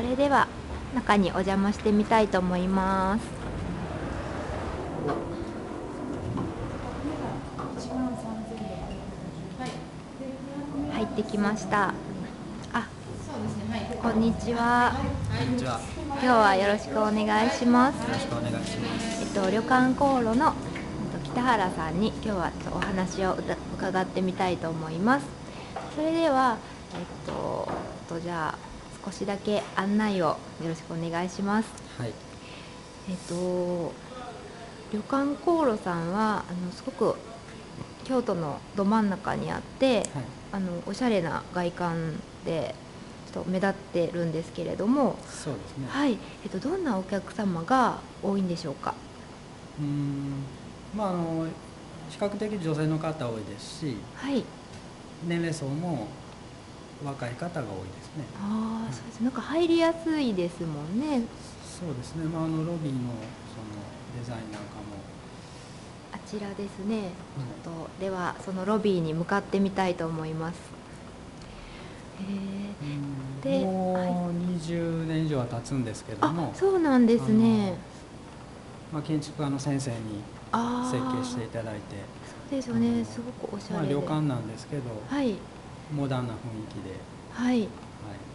それでは中にお邪魔してみたいと思います。入ってきました。あこんにちは。こんにちは。よ今日はよろしくお願いします。ろしくお願いします。えっと旅館航路のえっと北原さんに今日はお話を伺ってみたいと思います。それではえっとえっとじゃあ少しだけ案内をよろしくお願いしますはい。えっと旅館航路さんはあのすごく京都のど真ん中にあってはい。あのおしゃれな外観でちょっと目立ってるんですけれどもそうですね。はい、えっと、どんなお客様が多いんでしょうか？うーん。まああの比較的女性の方多いですし、はい年齢層も若い方が多いですね。ああそうですなんか入りやすいですもんね。そうですね。まああのロビーのそのデザインなんかも、あちらですね。ちょっとではそのロビーに向かってみたいと思います。えうん。でもう20年以上は経つんですけー、ども。あ、そうなんですね。まあ建築家の先生にああ設計していただいて、そうですよね。すごくおしゃまあれで、旅館なんですけど、はいモダンな雰囲気で、はい。はい。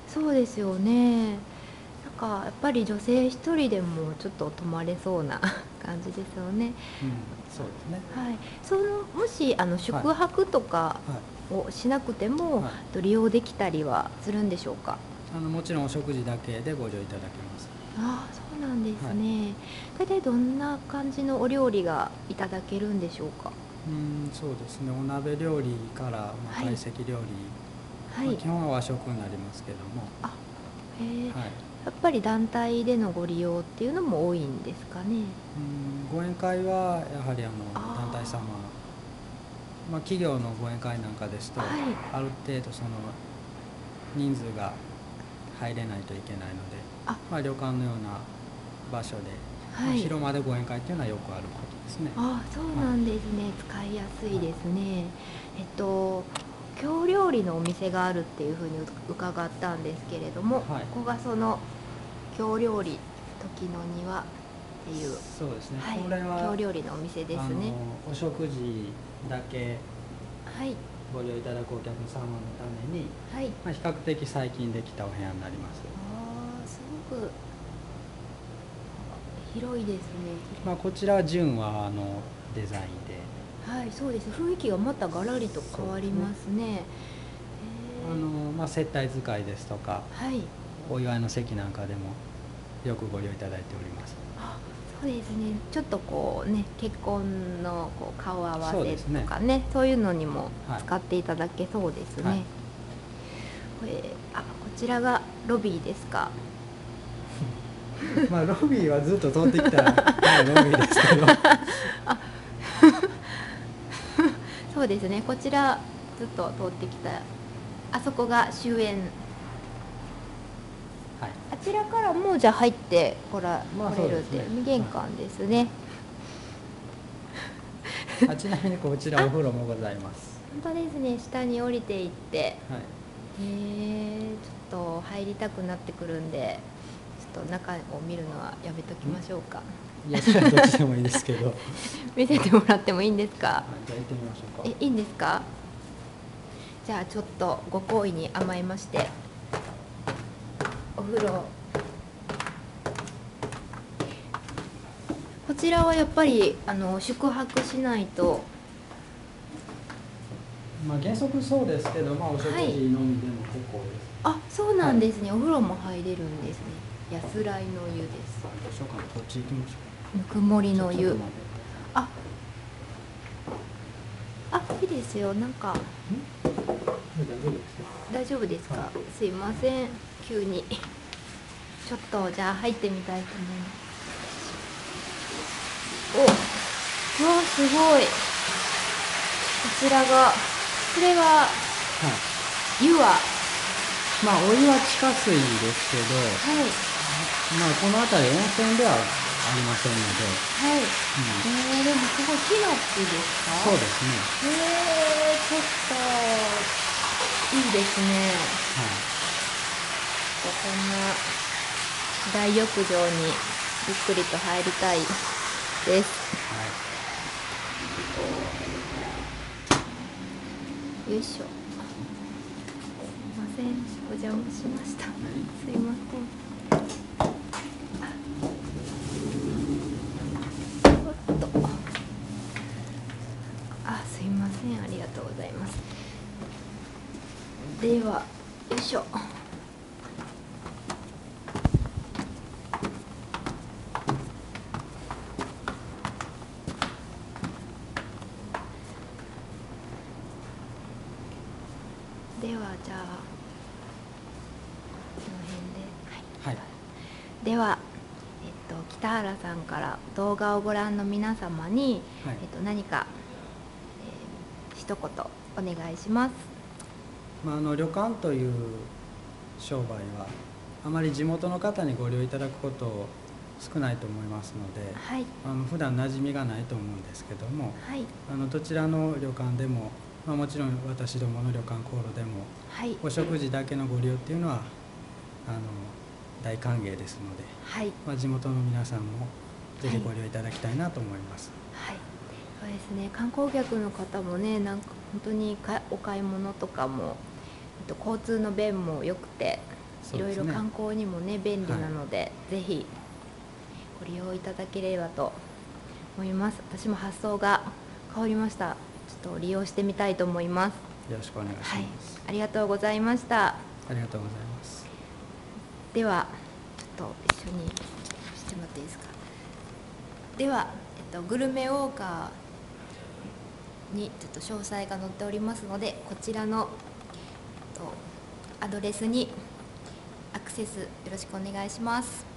そうですよね。なんかやっぱり女性一人でもちょっと泊まれそうな 感じですよね。うん、そうですね。はい。そのもしあの宿泊とかはい。をしなくても、はい。と利用できたりはするんでしょうか？あのもちろんお食事だけでご乗いただけます。ああそうなんですね、大体どんな感じのお料理がいただけるんでしょうか？うん、そうですね。お鍋料理からまあはい。懐石料理、はい、まあ基本は和食になりますけども、あへえ、はい。やっぱり団体でのご利用っていうのも多いんですかね。うん、ご宴会はやはりあの団体様、まあ企業のご宴会なんかですと、はい。ある程度その人数が入れないといけないので、あ。まあ旅館のような場所で、まあはい。広間でご宴会っていうのはよくあることですね。ああそうなんですね、使いやすいですね、えっと京料理のお店があるっていうふうに伺ったんですけれども、はい。ここがその京料理時の庭っていう、そうですね。はい、これは京料理のお店ですね。お食事だけはい。ご利用いただくお客様のために、はい。まあ、比較的最近できたお部屋になります。ああすごく広いですね。まあ、こちらは純和のデザインで、はいそうです。雰囲気がまたガラリと変わりますね。へあーのまあ、接待使いですとかはい。お祝いの席なんかでもよくご利用いただいております。あそうですね。ちょっとこうね結婚のこう顔合わせとかね。そういうのにもはい。使っていただけそうですね、はい。これあこちらがロビーですか？まあロビーはずっと通ってきたロビーですけど、そうですねこちらずっと通ってきた。あそこが終焉。はい、あちらからもじゃあ入ってこら、まあ来れるってね。玄関ですね、あちなみにこちらお風呂もございます。本当ですね。下に降りていって。はい、へえちょっと入りたくなってくるんでと中を見るのはやめときましょうか。いやどっちでもいいですけど、はい、見せてもらってもいいんですか？じゃあ行ってみましょうか。えいいんですか？じゃあちょっとご好意に甘えまして。お風呂。こちらはやっぱりあの宿泊しないと。まあ原則そうですけど、まあお食事のみでも結構です。あそうなんですね、お風呂も入れるんですね安らいの湯です。どうしようかな、こっち行きましょぬくもりう。の湯。ああいいですよ。なんか。大丈夫ですか。大丈夫ですい。ません。急に。ちょっとじゃあ入ってみたいと思います。おうわすごい。こちらが。これは。はい。湯は？はまあお湯は地下水ですけど、いまあこの辺り温泉ではありませんので、はい。うん、えー、でもすごいヒノキですか？そうですね。えー、ちょっといいですね。はい。こんな大浴場にゆっくりと入りたいです。はい。よいしょ。すいません。お邪魔しました。すいませんおっとあすいませんありがとうございますではよいしょ。ではじゃあこの辺で。はい。はいでは、えっと、北原さんから動画をご覧の皆様に、はい。えっと、何か、えー一言お願いします。まあ、あの旅館という商売はあまり地元の方にご利用いただくこと少ないと思いますのではい、あの普段馴染みがないと思うんですけどもはい、あのどちらの旅館でも、まあ、もちろん私どもの旅館航路でもはい、お食事だけのご利用っていうのはあの大歓迎ですので、はい、まあ、地元の皆さんもぜひご利用いただきたいなと思います。はい。そうですね。観光客の方もね、なんか本当にかお買い物とかも、と交通の便も良くて、いろいろ観光にもね便利なので、ぜひご利用いただければと思います。私も発想が変わりました。ちょっと利用してみたいと思います。よろしくお願いします。はい、ありがとうございました。ありがとうございます。ではちょっと一緒にしてもらっていいですかでは、えっと、グルメウォーカーにちょっと詳細が載っておりますのでこちらの、えっと、アドレスにアクセスよろしくお願いします。